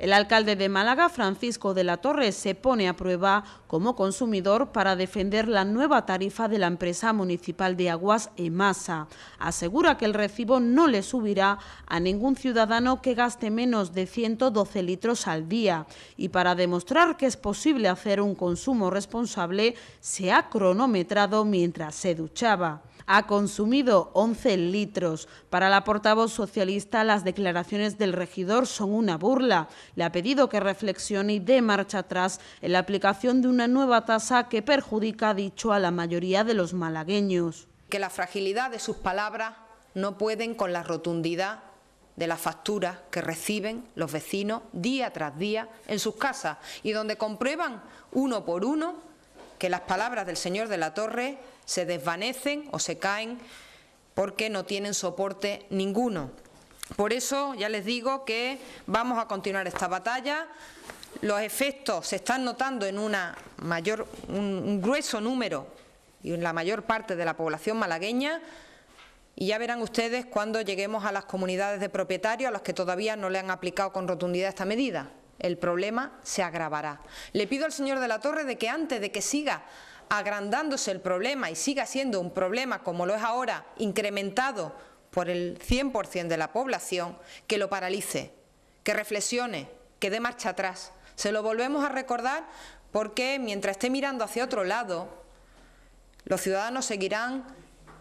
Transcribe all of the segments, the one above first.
El alcalde de Málaga, Francisco de la Torre, se pone a prueba como consumidor para defender la nueva tarifa de la empresa municipal de aguas EMASA. Asegura que el recibo no le subirá a ningún ciudadano que gaste menos de 112 litros al día. Y para demostrar que es posible hacer un consumo responsable, se ha cronometrado mientras se duchaba ha consumido 11 litros. Para la portavoz socialista, las declaraciones del regidor son una burla. Le ha pedido que reflexione y dé marcha atrás en la aplicación de una nueva tasa que perjudica, dicho, a la mayoría de los malagueños. Que la fragilidad de sus palabras no pueden con la rotundidad de las facturas que reciben los vecinos día tras día en sus casas y donde comprueban uno por uno que las palabras del señor de la Torre se desvanecen o se caen porque no tienen soporte ninguno. Por eso ya les digo que vamos a continuar esta batalla. Los efectos se están notando en una mayor, un grueso número y en la mayor parte de la población malagueña y ya verán ustedes cuando lleguemos a las comunidades de propietarios a los que todavía no le han aplicado con rotundidad esta medida. El problema se agravará. Le pido al señor de la Torre de que antes de que siga agrandándose el problema y siga siendo un problema como lo es ahora, incrementado por el 100% de la población, que lo paralice, que reflexione, que dé marcha atrás. Se lo volvemos a recordar porque mientras esté mirando hacia otro lado, los ciudadanos seguirán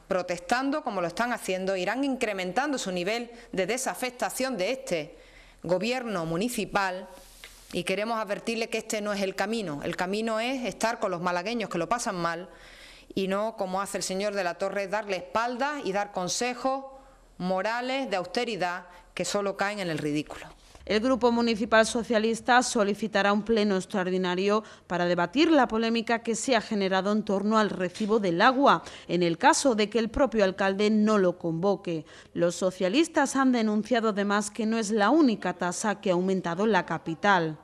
protestando como lo están haciendo, irán incrementando su nivel de desafectación de este gobierno municipal y queremos advertirle que este no es el camino. El camino es estar con los malagueños que lo pasan mal y no, como hace el señor de la Torre, darle espaldas y dar consejos morales de austeridad que solo caen en el ridículo. El Grupo Municipal Socialista solicitará un pleno extraordinario para debatir la polémica que se ha generado en torno al recibo del agua, en el caso de que el propio alcalde no lo convoque. Los socialistas han denunciado además que no es la única tasa que ha aumentado en la capital.